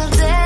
single day